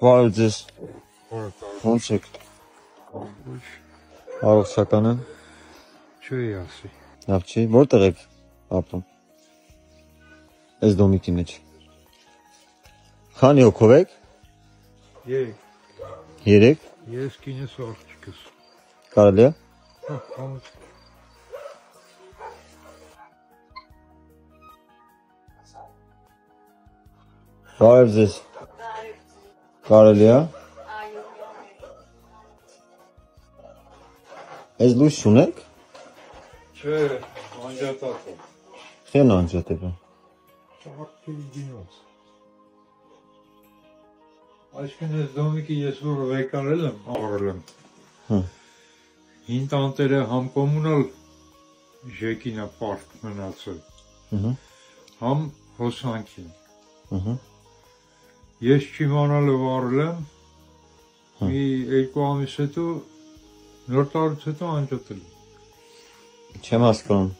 Բարև ձեզ։ Որտեղ Ոնց եք։ ոչ Առողջական է։ չի ասի։ Լավ չի։ Որտեղ եք ապրում։ Այս դոմիկի մեջ։ Քանի հոգով եք։ Եկ 3։ ես կինս աղջիկս։ Կարելի է։ Հա, համոց։ Բարև ձեզ։ Կարելի է։ Այս լույս ունեք։ Չէ, անջատած է։ Խեն անջատել։ Աղջիկի գինոց։ Այսինքն այս դոմիկի ես որ վեկարել եմ, ավարել եմ։ Հա։ Հին տանտերը համ կոմունալ ժեկինա պարտ մնացել, Ահա։ համ հոսանքին։ Ահա։ Ես չիմանալը վարել եմ, Հա։ մի երկու ամիս հետո նոր տարուց հետո անջատել։ եմ։ Չեմ հասկանում։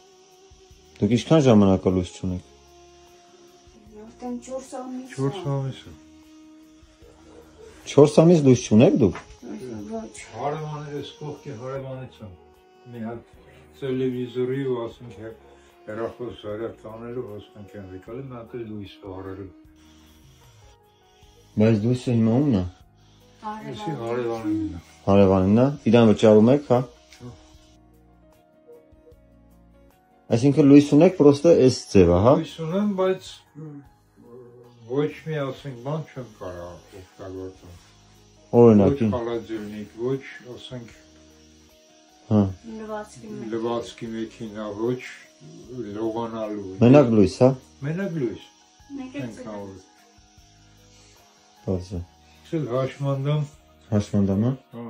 Դուք ինչքան ժամանակ լույս ունեք։ Արդեն 4 ամիս։ 4 ամիս է։ 4 ամիս լույս ունեք դուք։ Ոչ։ Հարևանը ես կողքի հարևանից եմ։ Մի հատ տելևիզորի ու ասենք հե հեռախոս զարյակ տանելու հոսանք են հատ էլ լույս վարել։ Բայց լույսը հիմա ումն է։ Եսի հարևանին է։ Հարևանին է։ Իրան վճարում եք, հա։ Այսինքն լույս ունեք, պրոստը այս ձևը, հա։ Լույս ունեմ, բայց ոչ մի ասենք բան չեմ կարող օգտագործել։ Ոչ Օրինակի։ խալաձելնիկ, ոչ ասենք Հա։ Լվացքի մեջ։ լվացքի մեքենա, ոչ լողանալու։ Մենակ լույս, հա։ Մենակ լույս։ Մեկ էլ Բարձր։ Ցել հաշմանդամ, Հաշմանդամա։ հա,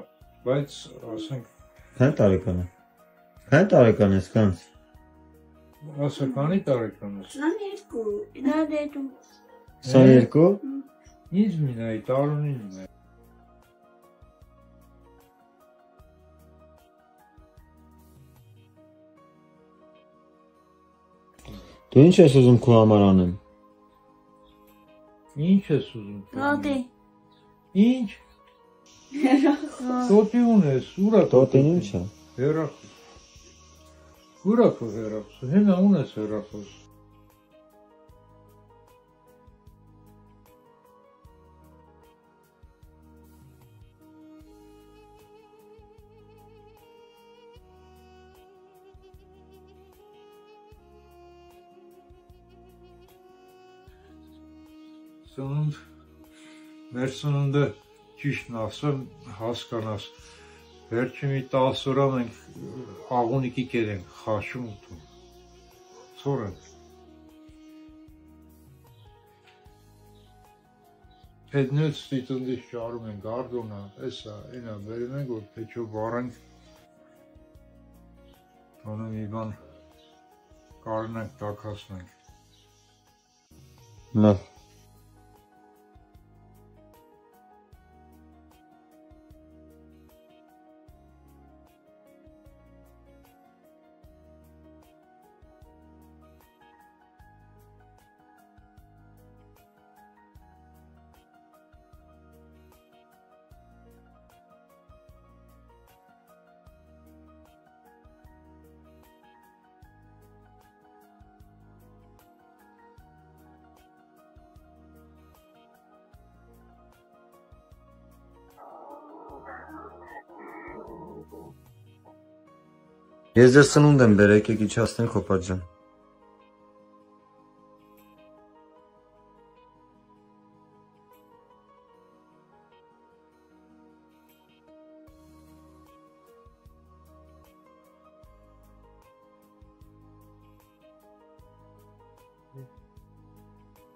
բայց ասենք Քանի տարեկան է։ Քանի տարեկան ես կանց։ ասականի տարեկան ես։ 22։ Դա դե դու։ 22։ Ինձ մինայի տարունին է։ Դու ինչ ես ուզում քո համար անեմ։ Ինչ ես ուզում։ դե։ Ինչ։ Տոտի ունես, ուրա Տոտին ինչ է։ հերախոս։ Ուրա քո հերախոս։ Հենա ունես հերախոս։ Սնունդ մեր սնունդը ճիշտն ասեմ հասկանաս վերջի մի 10 օրա մենք աղունիկի կեր ենք խաշում ուտում ծորը Այդ նույն ստիծնդից ճարում ենք արդոնա, էսա, այնա, վերում ենք, որ պեչով վառենք, տոնը մի բան կարնենք, տակասնենք։ Լավ։ Ես ձեզ սնունդ եմ բերել, եկեք իջացնենք հոպատ ջան։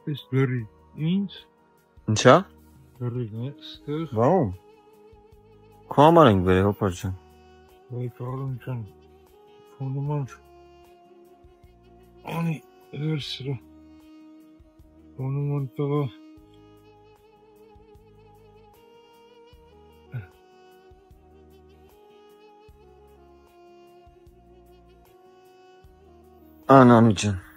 Այս բերի, ինչ, Ինչա։ է, ստեղ, Բաում։ Քո համար ենք բերել հոպատ ջան։ վայ կարում չան, ֆոնդուման Konuman ani örsürü Konumantalı Anamcığım.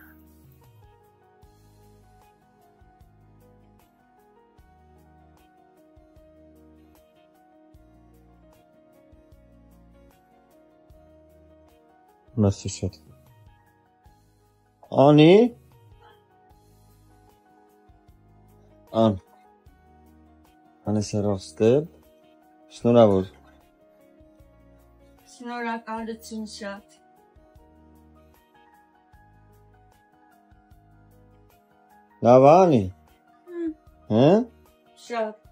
Մերսի շատ։ Անի։ Ան։ Անես հեռախստել։ Շնորհավոր։ Շնորհակալություն շատ։ Լավ ա, անի։ Հա։ Շատ։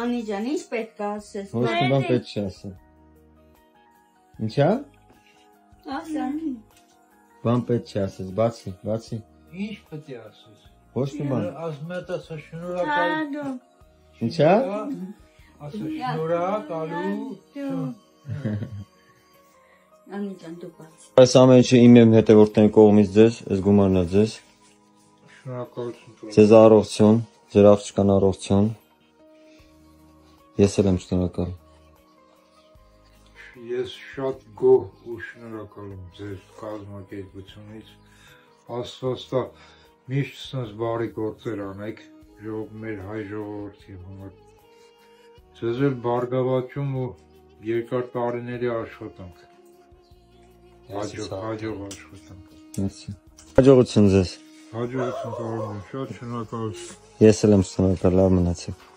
Անի ջան, ինչ պետք է ասես։ Ոչ մի բան պետք չի ասել։ Ինչա։ Ասա։ Բան պետք չի ասես, բացի, բացի։ Ինչ պետք է ասես։ Ոչ մի բան։ Ասում եմ ասա շնորհակալ։ Ինչա։ Ասա շնորհակալություն։ Անի ջան, դու բաց։ Այս ամեն ինչը իմ եմ հետևորդների կողմից ձեզ, այս գումարն է ձեզ։ Շնորհակալություն։ Ձեզ առողջություն, ձեր աղջկան առողջություն։ Ես էլ եմ շնորհակալ։ Ես շատ գոհ ու շնորհակալ եմ ձեր կազմակերպությունից։ Աստվածտա միշտ sense բարի գործեր անեք ժող մեր հայ ժողովրդի համար։ Ձեզ էլ բարգավաճում ու երկար տարիների աշխատանք։ Հաջող, հաջող աշխատանք։ Մերսի։ Հաջողություն ձեզ։ Հաջողություն կարող եմ, շատ շնորհակալություն։ Ես էլ եմ շնորհակալ, լավ մնացեք։